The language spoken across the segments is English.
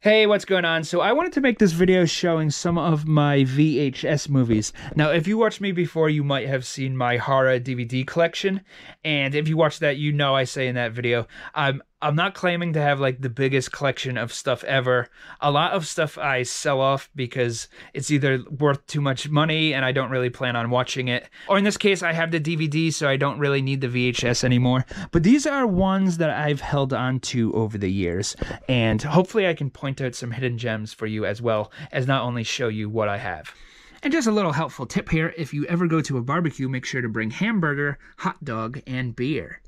Hey, what's going on? So I wanted to make this video showing some of my VHS movies. Now, if you watched me before, you might have seen my horror DVD collection. And if you watched that, you know I say in that video, I'm I'm not claiming to have like the biggest collection of stuff ever. A lot of stuff I sell off because it's either worth too much money and I don't really plan on watching it. Or in this case, I have the DVD, so I don't really need the VHS anymore. But these are ones that I've held on to over the years. And hopefully I can point out some hidden gems for you as well as not only show you what I have. And just a little helpful tip here if you ever go to a barbecue, make sure to bring hamburger, hot dog, and beer.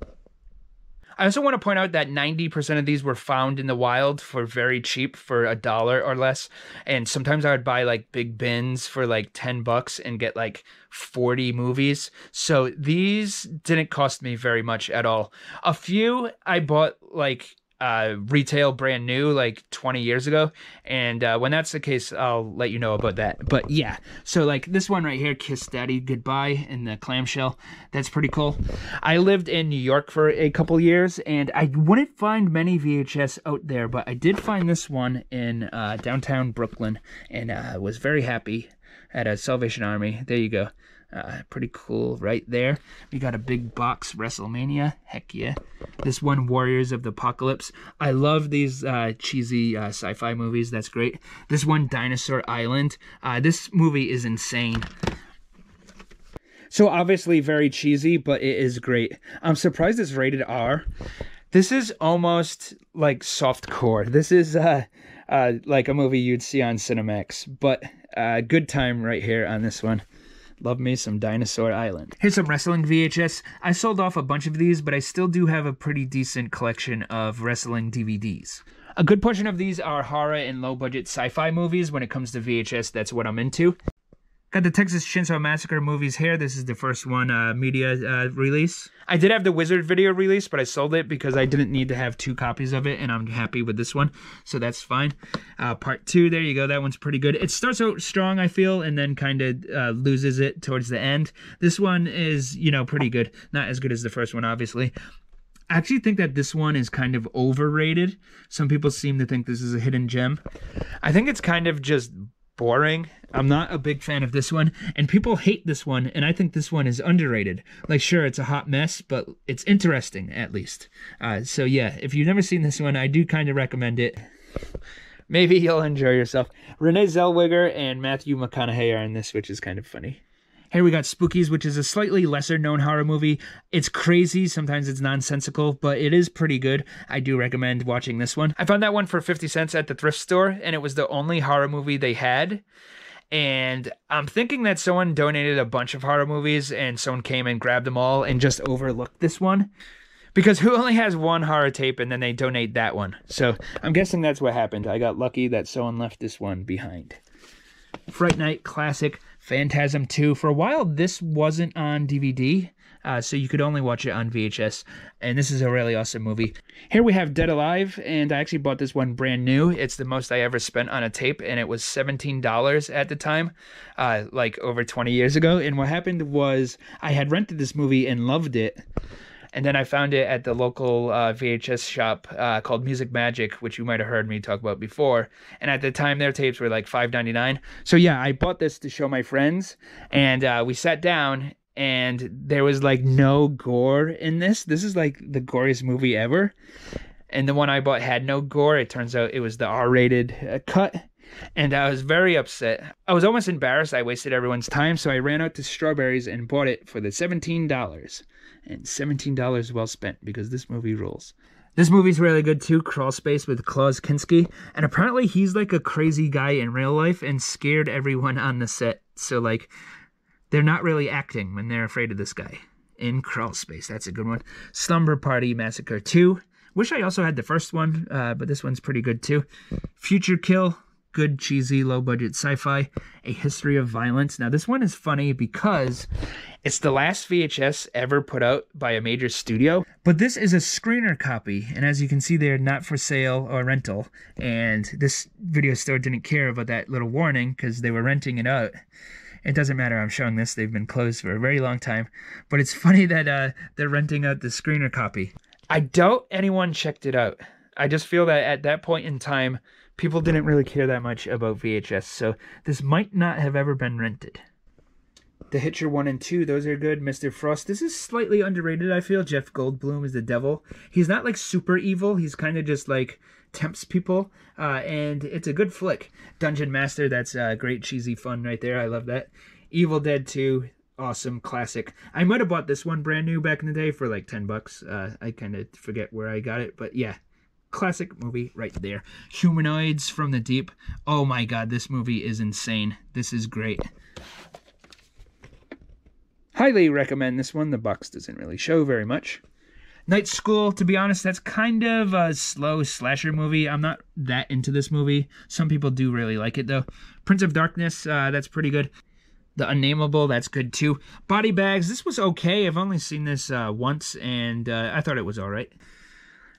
I also want to point out that 90% of these were found in the wild for very cheap, for a dollar or less. And sometimes I would buy like big bins for like 10 bucks and get like 40 movies. So these didn't cost me very much at all. A few I bought like uh, retail brand new like 20 years ago. And uh, when that's the case, I'll let you know about that. But yeah, so like this one right here, Kiss Daddy Goodbye in the clamshell. That's pretty cool. I lived in New York for a couple years and I wouldn't find many VHS out there, but I did find this one in uh, downtown Brooklyn and uh, was very happy at a Salvation Army. There you go. Uh, pretty cool right there. We got a big box WrestleMania. Heck yeah. This one, Warriors of the Apocalypse. I love these uh, cheesy uh, sci fi movies. That's great. This one, Dinosaur Island. Uh, this movie is insane. So, obviously, very cheesy, but it is great. I'm surprised it's rated R. This is almost like soft core. This is uh, uh, like a movie you'd see on Cinemax, but uh, good time right here on this one. Love me some Dinosaur Island. Here's some wrestling VHS. I sold off a bunch of these, but I still do have a pretty decent collection of wrestling DVDs. A good portion of these are horror and low budget sci fi movies. When it comes to VHS, that's what I'm into. Got the Texas Chainsaw Massacre movies here. This is the first one uh, media uh, release. I did have the Wizard video release, but I sold it because I didn't need to have two copies of it, and I'm happy with this one, so that's fine. Uh, part two, there you go. That one's pretty good. It starts out strong, I feel, and then kind of uh, loses it towards the end. This one is, you know, pretty good. Not as good as the first one, obviously. I actually think that this one is kind of overrated. Some people seem to think this is a hidden gem. I think it's kind of just boring. I'm not a big fan of this one, and people hate this one, and I think this one is underrated. Like, sure, it's a hot mess, but it's interesting at least. Uh, so yeah, if you've never seen this one, I do kind of recommend it. Maybe you'll enjoy yourself. Renee Zellweger and Matthew McConaughey are in this, which is kind of funny. Here we got Spookies, which is a slightly lesser known horror movie. It's crazy, sometimes it's nonsensical, but it is pretty good. I do recommend watching this one. I found that one for 50 cents at the thrift store, and it was the only horror movie they had. And I'm thinking that someone donated a bunch of horror movies and someone came and grabbed them all and just overlooked this one. Because who only has one horror tape and then they donate that one? So I'm guessing that's what happened. I got lucky that someone left this one behind. Fright Night Classic Phantasm 2. For a while, this wasn't on DVD, uh, so you could only watch it on VHS, and this is a really awesome movie. Here we have Dead Alive, and I actually bought this one brand new. It's the most I ever spent on a tape, and it was $17 at the time, uh, like over 20 years ago. And what happened was I had rented this movie and loved it and then I found it at the local uh, VHS shop uh, called Music Magic, which you might have heard me talk about before. And at the time, their tapes were like five ninety nine. So yeah, I bought this to show my friends, and uh, we sat down, and there was like no gore in this. This is like the goriest movie ever. And the one I bought had no gore. It turns out it was the R rated uh, cut and I was very upset. I was almost embarrassed I wasted everyone's time, so I ran out to Strawberries and bought it for the $17. And $17 well spent because this movie rules. This movie's really good too, Crawl Space with Klaus Kinski. And apparently he's like a crazy guy in real life and scared everyone on the set. So like they're not really acting when they're afraid of this guy. In Crawl Space, that's a good one. Slumber Party Massacre 2. Wish I also had the first one, uh, but this one's pretty good too. Future Kill, good, cheesy, low budget sci fi, A History of Violence. Now, this one is funny because it's the last VHS ever put out by a major studio, but this is a screener copy. And as you can see, they're not for sale or rental. And this video store didn't care about that little warning because they were renting it out. It doesn't matter. I'm showing this. They've been closed for a very long time. But it's funny that uh, they're renting out the screener copy. I doubt anyone checked it out. I just feel that at that point in time, people didn't really care that much about VHS, so this might not have ever been rented. The Hitcher 1 and 2, those are good. Mr. Frost, this is slightly underrated, I feel. Jeff Goldblum is the devil. He's not like super evil, he's kind of just like tempts people, uh, and it's a good flick. Dungeon Master, that's uh, great, cheesy fun right there. I love that. Evil Dead 2, awesome classic. I might have bought this one brand new back in the day for like 10 bucks. Uh, I kind of forget where I got it, but yeah, classic movie right there. Humanoids from the Deep. Oh my god, this movie is insane. This is great. Highly recommend this one. The box doesn't really show very much. Night School, to be honest, that's kind of a slow slasher movie. I'm not that into this movie. Some people do really like it though. Prince of Darkness, uh, that's pretty good. The Unnameable, that's good too. Body Bags, this was okay. I've only seen this uh, once and uh, I thought it was alright.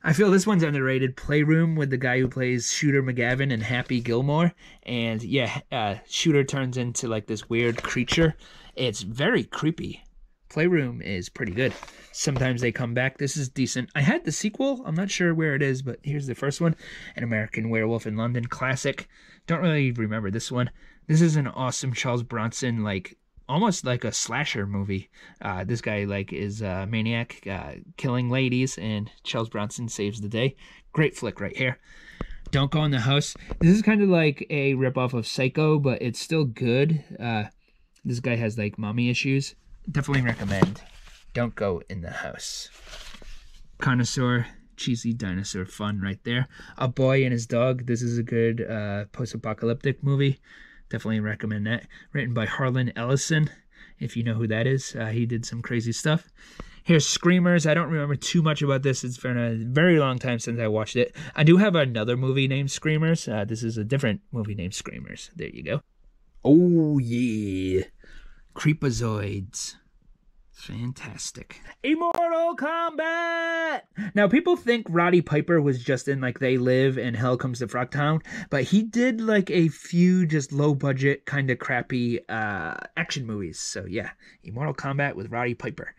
I feel this one's underrated. Playroom with the guy who plays Shooter McGavin and Happy Gilmore. And yeah, uh, Shooter turns into like this weird creature. It's very creepy. Playroom is pretty good. Sometimes they come back. This is decent. I had the sequel. I'm not sure where it is, but here's the first one An American Werewolf in London classic. Don't really remember this one. This is an awesome Charles Bronson, like almost like a slasher movie. Uh, this guy like is a maniac, uh, killing ladies, and Charles Bronson saves the day. Great flick right here. Don't go in the house. This is kind of like a ripoff of Psycho, but it's still good. Uh, this guy has like mommy issues. Definitely recommend. Don't go in the house. Carnosaur, cheesy dinosaur fun right there. A boy and his dog. This is a good uh, post-apocalyptic movie. Definitely recommend that. Written by Harlan Ellison, if you know who that is. Uh, he did some crazy stuff. Here's Screamers. I don't remember too much about this. It's been a very long time since I watched it. I do have another movie named Screamers. Uh, this is a different movie named Screamers. There you go. Oh, yeah. Creepazoids. Fantastic. Immortal Combat! Now, people think Roddy Piper was just in like They Live and Hell Comes to Frogtown, but he did like a few just low budget, kind of crappy uh, action movies. So, yeah, Immortal Combat with Roddy Piper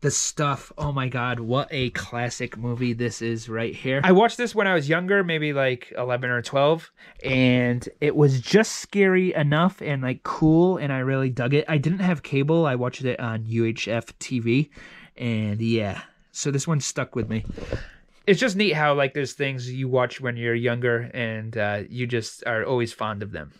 the stuff. Oh my god, what a classic movie this is right here. I watched this when I was younger, maybe like 11 or 12, and it was just scary enough and like cool and I really dug it. I didn't have cable. I watched it on UHF TV and yeah. So this one stuck with me. It's just neat how like there's things you watch when you're younger and uh, you just are always fond of them.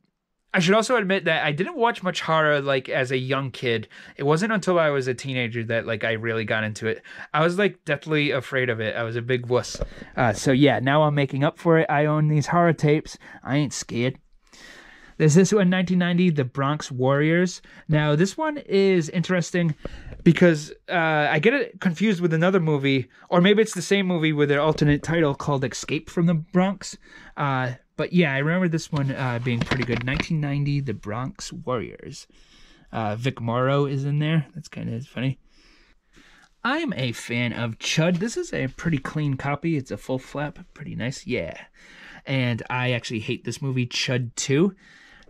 I should also admit that I didn't watch much horror like as a young kid. It wasn't until I was a teenager that like I really got into it. I was like deathly afraid of it. I was a big wuss. Uh, so yeah, now I'm making up for it. I own these horror tapes. I ain't scared. There's this one, 1990, The Bronx Warriors. Now this one is interesting because uh, I get it confused with another movie, or maybe it's the same movie with an alternate title called Escape from the Bronx. Uh, but yeah, I remember this one uh, being pretty good. 1990, The Bronx Warriors. Uh, Vic Morrow is in there. That's kind of funny. I'm a fan of Chud. This is a pretty clean copy. It's a full flap. Pretty nice. Yeah. And I actually hate this movie, Chud 2.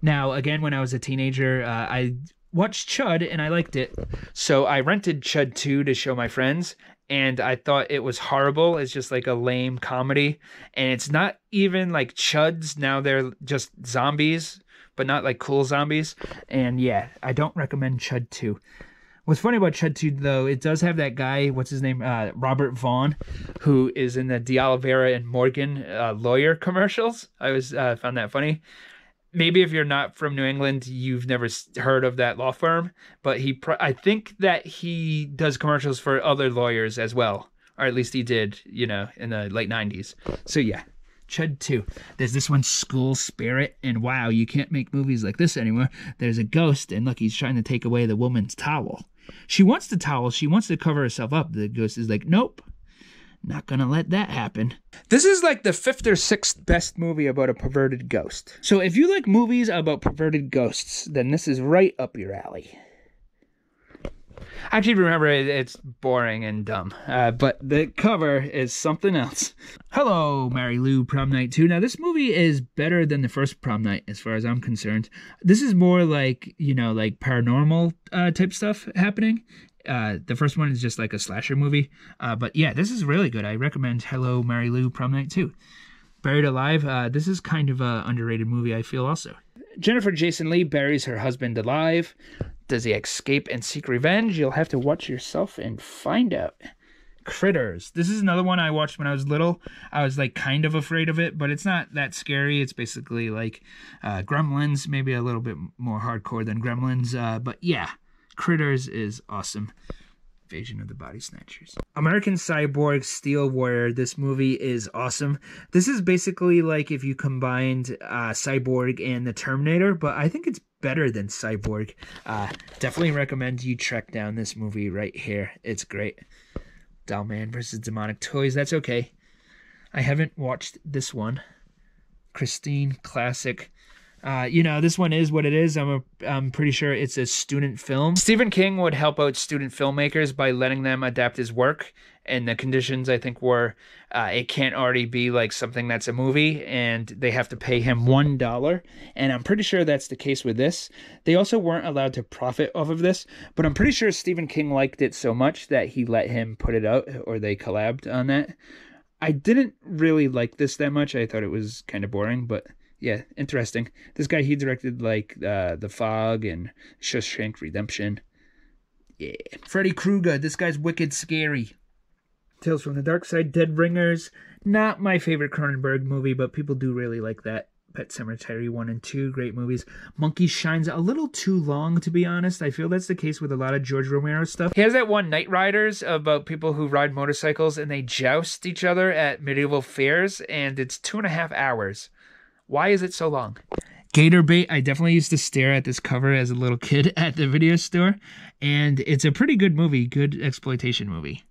Now, again, when I was a teenager, uh, I watched Chud and I liked it. So I rented Chud 2 to show my friends and I thought it was horrible. It's just like a lame comedy, and it's not even like chuds. Now they're just zombies, but not like cool zombies. And yeah, I don't recommend Chud Two. What's funny about Chud 2, though, it does have that guy, what's his name? Uh, Robert Vaughn, who is in the D'Oliveira and Morgan uh, lawyer commercials. I was uh, found that funny maybe if you're not from New England, you've never heard of that law firm, but he, I think that he does commercials for other lawyers as well, or at least he did, you know, in the late 90s. So yeah, Chud 2. There's this one, School Spirit, and wow, you can't make movies like this anymore. There's a ghost, and look, he's trying to take away the woman's towel. She wants the towel, she wants to cover herself up. The ghost is like, nope, not gonna let that happen. This is like the fifth or sixth best movie about a perverted ghost. So if you like movies about perverted ghosts, then this is right up your alley. Actually, remember it's boring and dumb, uh, but the cover is something else. Hello, Mary Lou Prom Night 2. Now, this movie is better than the first Prom Night, as far as I'm concerned. This is more like, you know, like paranormal uh, type stuff happening Uh, the first one is just like a slasher movie. Uh, but yeah, this is really good. I recommend Hello, Mary Lou Prom Night too. Buried Alive, uh, this is kind of a underrated movie, I feel also. Jennifer Jason Lee buries her husband alive. Does he escape and seek revenge? You'll have to watch yourself and find out. Critters. This is another one I watched when I was little. I was like kind of afraid of it, but it's not that scary. It's basically like uh, Gremlins, maybe a little bit more hardcore than Gremlins. Uh, but yeah, Critters is awesome. Invasion of the Body Snatchers. American Cyborg Steel Warrior. This movie is awesome. This is basically like if you combined uh, Cyborg and the Terminator, but I think it's better than Cyborg. Uh, definitely recommend you track down this movie right here. It's great. Doll Man versus Demonic Toys. That's okay. I haven't watched this one. Christine Classic. Uh, you know, this one is what it is. I'm a, I'm pretty sure it's a student film. Stephen King would help out student filmmakers by letting them adapt his work. And the conditions, I think, were uh, it can't already be like something that's a movie, and they have to pay him one dollar. And I'm pretty sure that's the case with this. They also weren't allowed to profit off of this, but I'm pretty sure Stephen King liked it so much that he let him put it out, or they collabed on that. I didn't really like this that much. I thought it was kind of boring, but yeah, interesting. This guy he directed like uh, The Fog and Shawshank Redemption. Yeah, Freddy Krueger. This guy's wicked scary. Tales from the Dark Side, Dead Ringers. Not my favorite Cronenberg movie, but people do really like that. Pet Sematary 1 and 2, great movies. Monkey Shines a little too long, to be honest. I feel that's the case with a lot of George Romero stuff. He has that one Knightriders about people who ride motorcycles and they joust each other at medieval fairs, and it's two and a half hours. Why is it so long? Gator Bait, I definitely used to stare at this cover as a little kid at the video store, and it's a pretty good movie, good exploitation movie.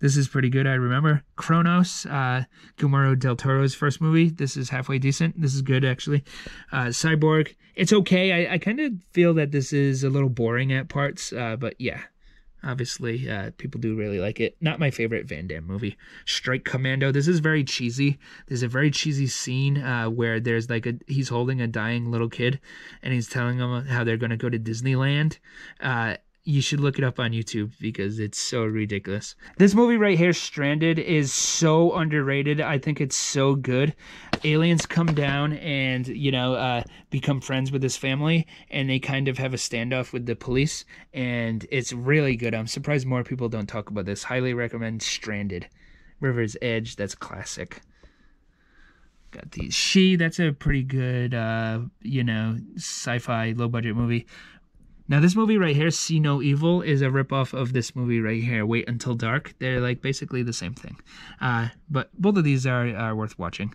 This is pretty good. I remember Cronos, uh, Guillermo del Toro's first movie. This is halfway decent. This is good actually. Uh, Cyborg, it's okay. I, I kind of feel that this is a little boring at parts, uh, but yeah, obviously uh, people do really like it. Not my favorite Van Damme movie. Strike Commando. This is very cheesy. There's a very cheesy scene uh, where there's like a he's holding a dying little kid, and he's telling them how they're going to go to Disneyland uh, you should look it up on YouTube because it's so ridiculous. This movie right here, Stranded, is so underrated. I think it's so good. Aliens come down and, you know, uh, become friends with this family, and they kind of have a standoff with the police, and it's really good. I'm surprised more people don't talk about this. Highly recommend Stranded. River's Edge, that's classic. Got these. She, that's a pretty good, uh, you know, sci fi, low budget movie. Now, this movie right here, See No Evil, is a ripoff of this movie right here, Wait Until Dark. They're like basically the same thing. Uh, but both of these are, are worth watching.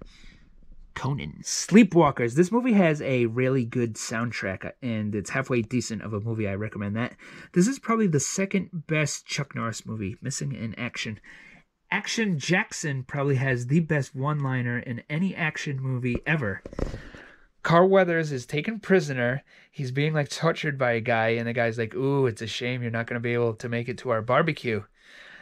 Conan. Sleepwalkers. This movie has a really good soundtrack and it's halfway decent of a movie. I recommend that. This is probably the second best Chuck Norris movie, missing in action. Action Jackson probably has the best one liner in any action movie ever. Carl Weathers is taken prisoner. He's being like tortured by a guy, and the guy's like, "Ooh, it's a shame you're not going to be able to make it to our barbecue."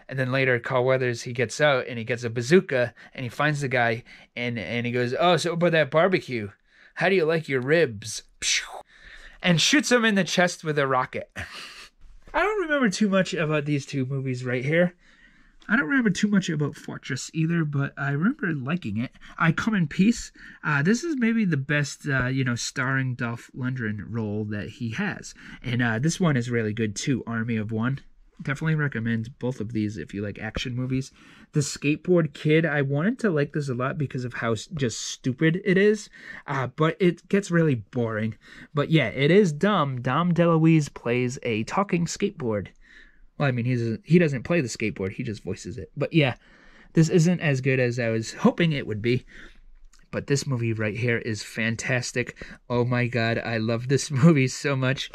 And then later, Carl Weathers he gets out and he gets a bazooka and he finds the guy and and he goes, "Oh, so about that barbecue, how do you like your ribs?" And shoots him in the chest with a rocket. I don't remember too much about these two movies right here. I don't remember too much about Fortress either, but I remember liking it. I Come in Peace. Uh, this is maybe the best, uh, you know, starring Dolph Lundgren role that he has, and uh, this one is really good too. Army of One. Definitely recommend both of these if you like action movies. The Skateboard Kid. I wanted to like this a lot because of how just stupid it is, uh, but it gets really boring. But yeah, it is dumb. Dom DeLuise plays a talking skateboard well, I mean, he's he doesn't play the skateboard; he just voices it. But yeah, this isn't as good as I was hoping it would be. But this movie right here is fantastic. Oh my god, I love this movie so much.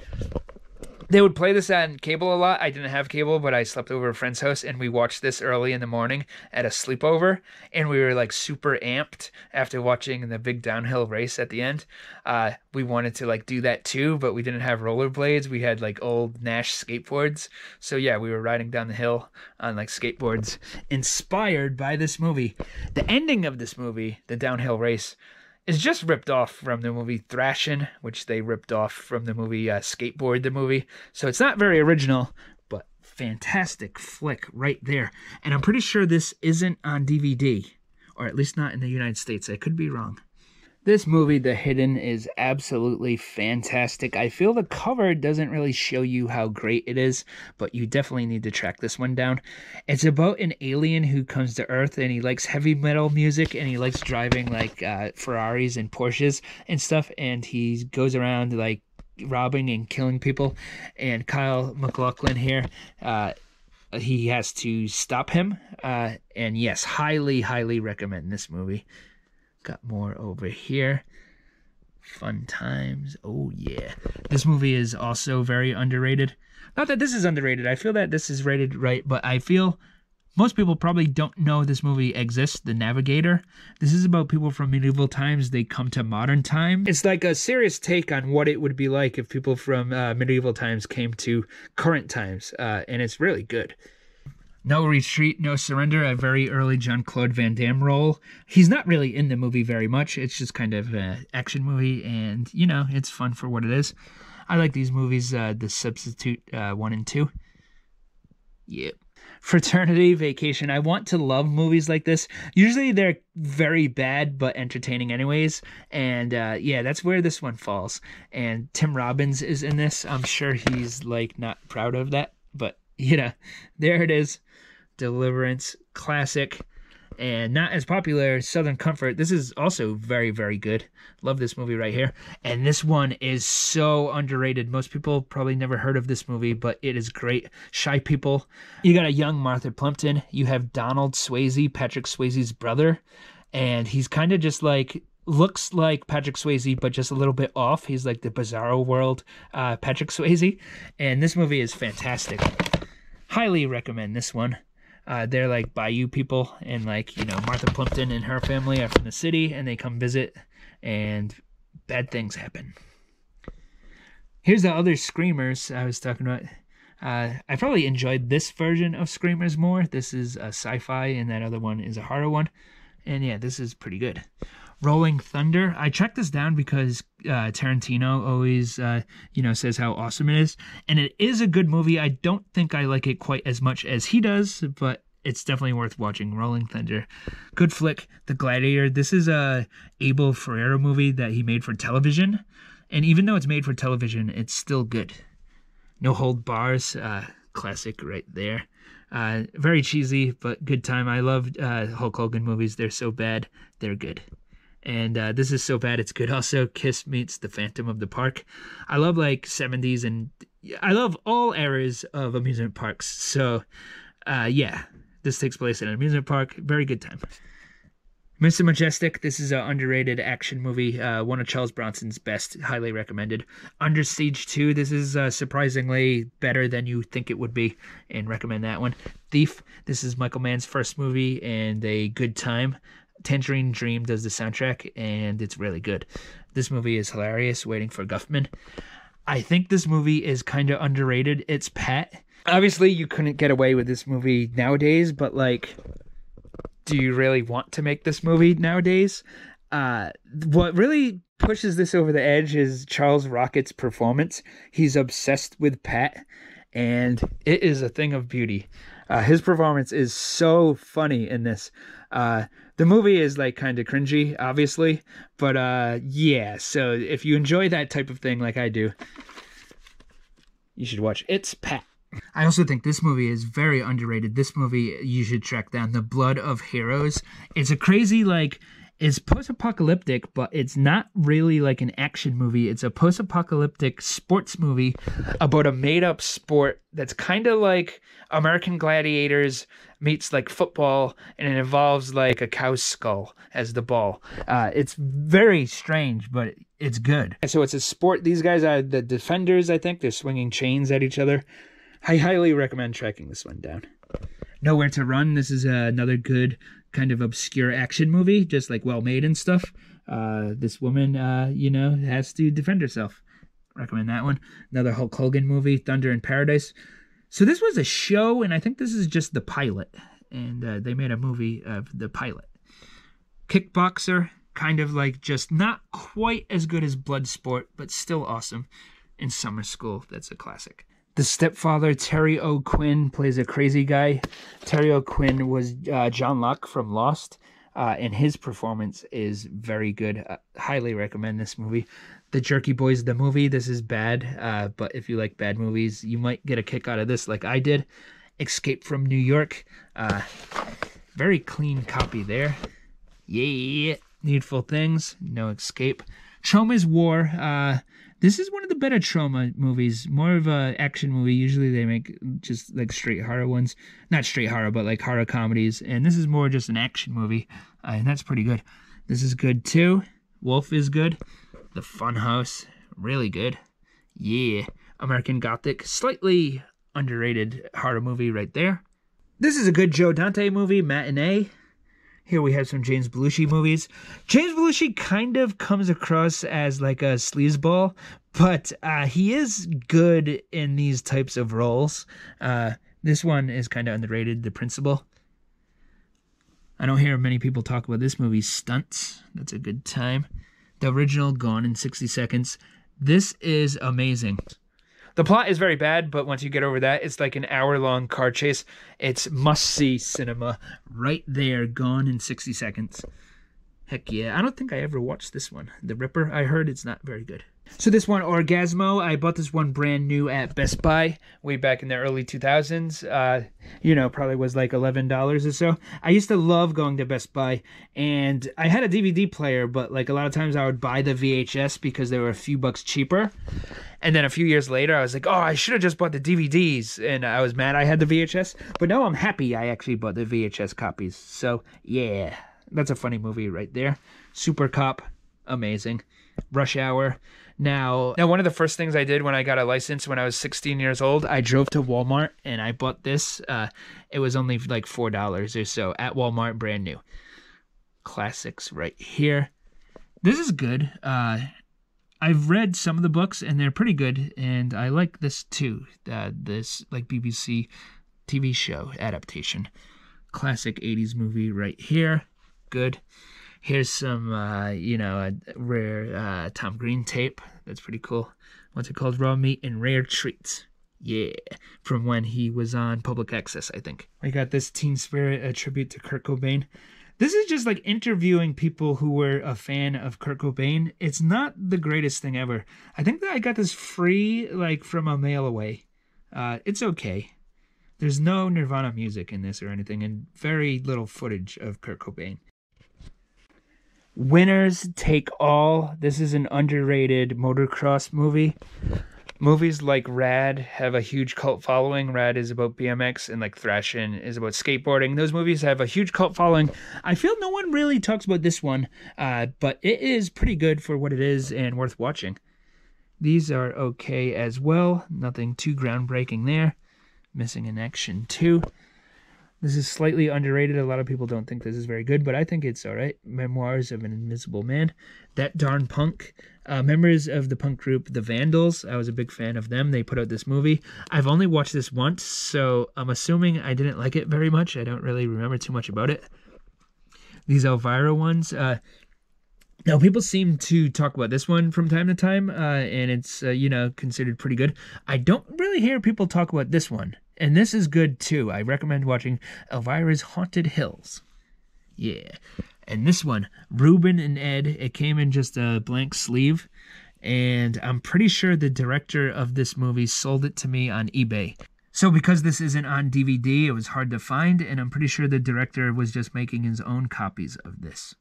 They would play this on cable a lot. I didn't have cable, but I slept over a friend's house and we watched this early in the morning at a sleepover. And we were like super amped after watching the big downhill race at the end. Uh, we wanted to like do that too, but we didn't have rollerblades. We had like old Nash skateboards. So yeah, we were riding down the hill on like skateboards inspired by this movie. The ending of this movie, the downhill race, is just ripped off from the movie Thrashin', which they ripped off from the movie uh, Skateboard, the movie. So it's not very original, but fantastic flick right there. And I'm pretty sure this isn't on DVD, or at least not in the United States. I could be wrong. This movie, The Hidden, is absolutely fantastic. I feel the cover doesn't really show you how great it is, but you definitely need to track this one down. It's about an alien who comes to Earth and he likes heavy metal music and he likes driving like uh, Ferraris and Porsches and stuff, and he goes around like robbing and killing people. And Kyle MacLachlan here, uh, he has to stop him. Uh, and yes, highly, highly recommend this movie. Got more over here. Fun times. Oh, yeah. This movie is also very underrated. Not that this is underrated. I feel that this is rated right, but I feel most people probably don't know this movie exists, The Navigator. This is about people from medieval times. They come to modern time. It's like a serious take on what it would be like if people from uh, medieval times came to current times, uh, and it's really good. No Retreat, No Surrender, a very early Jean Claude Van Damme role. He's not really in the movie very much. It's just kind of an action movie, and, you know, it's fun for what it is. I like these movies, uh, The Substitute uh, 1 and 2. Yep. Fraternity Vacation. I want to love movies like this. Usually they're very bad but entertaining anyways. And uh, yeah, that's where this one falls. And Tim Robbins is in this. I'm sure he's like not proud of that, but you know, there it is. Deliverance, classic, and not as popular Southern Comfort. This is also very, very good. Love this movie right here. And this one is so underrated. Most people probably never heard of this movie, but it is great. Shy People. You got a young Martha Plimpton. You have Donald Swayze, Patrick Swayze's brother. And he's kind of just like looks like Patrick Swayze, but just a little bit off. He's like the bizarro world uh, Patrick Swayze. And this movie is fantastic. Highly recommend this one. Uh, they're like Bayou people, and like you know Martha Plimpton and her family are from the city, and they come visit, and bad things happen. Here's the other Screamers I was talking about. Uh, I probably enjoyed this version of Screamers more. This is a sci-fi, and that other one is a horror one. And yeah, this is pretty good. Rolling Thunder. I tracked this down because uh, Tarantino always, uh, you know, says how awesome it is, and it is a good movie. I don't think I like it quite as much as he does, but it's definitely worth watching. Rolling Thunder, good flick. The Gladiator. This is a Abel Ferrara movie that he made for television, and even though it's made for television, it's still good. No Hold Bars, uh, classic right there. Uh, very cheesy, but good time. I love uh, Hulk Hogan movies. They're so bad, they're good and uh, this is so bad it's good. Also, Kiss meets the Phantom of the Park. I love like 70s and I love all eras of amusement parks. So, uh, yeah, this takes place in an amusement park. Very good time. Mr. Majestic, this is an underrated action movie, uh, one of Charles Bronson's best, highly recommended. Under Siege 2, this is uh, surprisingly better than you think it would be, and recommend that one. Thief, this is Michael Mann's first movie and a good time. Tangerine Dream does the soundtrack, and it's really good. This movie is hilarious. Waiting for Guffman. I think this movie is kind of underrated. It's Pat. Obviously, you couldn't get away with this movie nowadays, but like, do you really want to make this movie nowadays? Uh, what really pushes this over the edge is Charles Rocket's performance. He's obsessed with Pat, and it is a thing of beauty. Uh, his performance is so funny in this. Uh, the movie is like kind of cringy, obviously, but uh, yeah. So if you enjoy that type of thing, like I do, you should watch It's Pat. I also think this movie is very underrated. This movie you should track down. The Blood of Heroes. It's a crazy like it's post-apocalyptic, but it's not really like an action movie. It's a post-apocalyptic sports movie about a made-up sport that's kind of like American Gladiators meets like football, and it involves like a cow's skull as the ball. Uh, it's very strange, but it's good. And so it's a sport. These guys are the defenders. I think they're swinging chains at each other. I highly recommend tracking this one down. Nowhere to Run. This is uh, another good kind of obscure action movie, just like well made and stuff. Uh, this woman, uh, you know, has to defend herself. Recommend that one. Another Hulk Hogan movie, Thunder in Paradise. So this was a show, and I think this is just the pilot. And uh, they made a movie of the pilot. Kickboxer, kind of like just not quite as good as Bloodsport, but still awesome. In Summer School, that's a classic. The stepfather, Terry O'Quinn, plays a crazy guy. Terry O'Quinn was uh, John Locke from Lost, uh, and his performance is very good. Uh, highly recommend this movie. The Jerky Boys, the movie. This is bad, uh, but if you like bad movies, you might get a kick out of this, like I did. Escape from New York. Uh, very clean copy there. Yeah. Needful Things. No Escape. Troma's War. Uh, this is one of the better Troma movies. More of a action movie. Usually they make just like straight horror ones. Not straight horror, but like horror comedies. And this is more just an action movie. Uh, and that's pretty good. This is good too. Wolf is good. The Funhouse. Really good. Yeah. American Gothic. Slightly underrated horror movie right there. This is a good Joe Dante movie, Matinee. Here we have some James Belushi movies. James Belushi kind of comes across as like a sleazeball, but uh, he is good in these types of roles. Uh, this one is kind of underrated, The Principal. I don't hear many people talk about this movie, Stunts. That's a good time. The original, Gone in 60 Seconds. This is amazing. The plot is very bad, but once you get over that, it's like an hour long car chase. It's must see cinema right there, gone in 60 seconds. Heck yeah. I don't think I ever watched this one. The Ripper, I heard it's not very good. So this one, Orgazmo, I bought this one brand new at Best Buy way back in the early 2000s. Uh, you know, probably was like $11 or so. I used to love going to Best Buy, and I had a DVD player, but like a lot of times I would buy the VHS because they were a few bucks cheaper. And then a few years later, I was like, oh, I should have just bought the DVDs. And I was mad I had the VHS. But now I'm happy I actually bought the VHS copies. So, yeah, that's a funny movie right there. Super Cop, amazing. Rush Hour. Now, now one of the first things I did when I got a license when I was 16 years old, I drove to Walmart and I bought this. Uh, it was only like four dollars or so at Walmart, brand new. Classics right here. This is good. Uh, I've read some of the books and they're pretty good, and I like this too. Uh, this like BBC TV show adaptation, classic '80s movie right here. Good. Here's some, uh, you know, rare uh, Tom Green tape. That's pretty cool. What's it called? Raw meat and rare treats. Yeah, from when he was on public access, I think. I got this Teen Spirit, a tribute to Kurt Cobain. This is just like interviewing people who were a fan of Kurt Cobain. It's not the greatest thing ever. I think that I got this free, like from a mail away. Uh, it's okay. There's no Nirvana music in this or anything, and very little footage of Kurt Cobain. Winners Take All. This is an underrated motocross movie. Movies like Rad have a huge cult following. Rad is about BMX and like Thrashin' is about skateboarding. Those movies have a huge cult following. I feel no one really talks about this one, uh, but it is pretty good for what it is and worth watching. These are okay as well. Nothing too groundbreaking there. Missing in action too. This is slightly underrated. A lot of people don't think this is very good, but I think it's all right. Memoirs of an Invisible Man. That Darn Punk. Uh, members of the punk group The Vandals. I was a big fan of them. They put out this movie. I've only watched this once, so I'm assuming I didn't like it very much. I don't really remember too much about it. These Elvira ones. Uh, now, people seem to talk about this one from time to time, uh, and it's, uh, you know, considered pretty good. I don't really hear people talk about this one. And this is good too. I recommend watching Elvira's Haunted Hills. Yeah. And this one, Rubin and Ed, it came in just a blank sleeve. And I'm pretty sure the director of this movie sold it to me on eBay. So, because this isn't on DVD, it was hard to find, and I'm pretty sure the director was just making his own copies of this.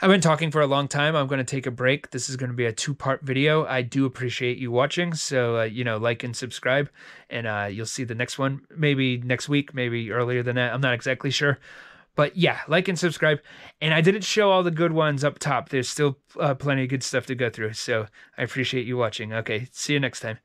I've been talking for a long time. I'm going to take a break. This is going to be a two part video. I do appreciate you watching. So, uh, you know, like and subscribe, and uh, you'll see the next one maybe next week, maybe earlier than that. I'm not exactly sure. But yeah, like and subscribe. And I didn't show all the good ones up top. There's still uh, plenty of good stuff to go through. So I appreciate you watching. Okay, see you next time.